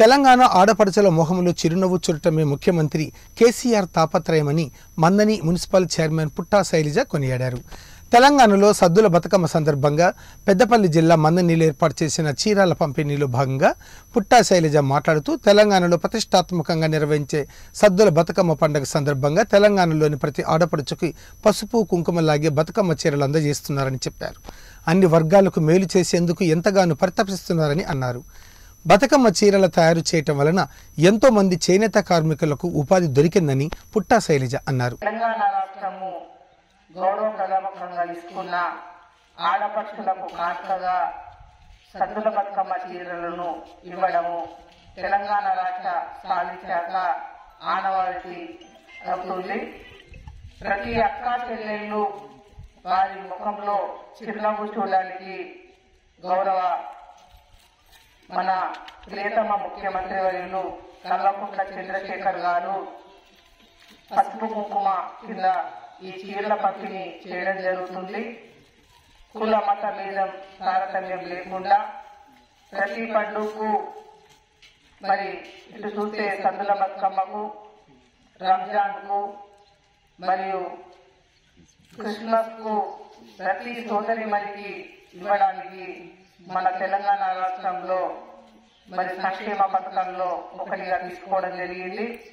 తెలంగాణ ఆడపడుచుల మొహంలో చిరునవ్వు చురటమే ముఖ్యమంత్రి కేసీఆర్ తాపత్రయమని మందని మున్సిపల్ చైర్మన్ పుట్టా శైలజ కొనియాడారు. తెలంగాణలో సద్దుల బతుకమ్మ సందర్భంగా పెద్దపల్లి జిల్లా మందనీలు ఏర్పాటు చేసిన చీరాల పంపిణీలో భాగంగా పుట్టా శైలజ మాట్లాడుతూ తెలంగాణలో ప్రతిష్టాత్మకంగా నిర్వహించే సద్దుల బతుకమ్మ పండుగ సందర్భంగా తెలంగాణలోని ప్రతి ఆడపడుచుకి పసుపు కుంకుమ లాగే బతుకమ్మ చీరలు అందజేస్తున్నారని చెప్పారు. అన్ని వర్గాలకు మేలు చేసేందుకు ఎంతగానో పరితపిస్తున్నారని అన్నారు. బతుకమ్మ చీరల తయారు చేయటం వలన ఎంతో మంది చేనేత కార్మికులకు ఉపాధి దొరికిందని పుట్టా శైలజ అన్నారు. తెలంగాణ రాష్ట్రము గౌరవప్రదమకంగా తీసుకున్న ఆడపడుచులకు కానుకగా సద్దుల బతుకమ్మ చీరలను ఇవ్వడము తెలంగాణ రాష్ట్ర సాధించాక ఆనవాయితీ అవుతుంది. ప్రతి అక్క చెల్లెళ్ళు వారి ముఖంలో చిరునవ్వు చూడడానికి గౌరవ మన ప్రియతమ ముఖ్యమంత్రి వర్యులు కల్వకుంట్ల చంద్రశేఖర్ గారు పసుపు కుంకుమ కింద ఈ చీరల పంపిణీ చేయడం జరుగుతుంది. కుల మత భేదం తారతమ్యం లేకుండా ప్రతి పండుగకు మరి ఇటు చూస్తే సద్దుల బతుకమ్మకు రంజాన్కు మరియు క్రిస్మస్కు ప్రతి సోదరి మరికి ఇవ్వడానికి మన తెలంగాణ రాష్ట్రంలో మరి సంక్షేమ పథకంలో ఒకటిగా తీసుకోవడం జరిగింది.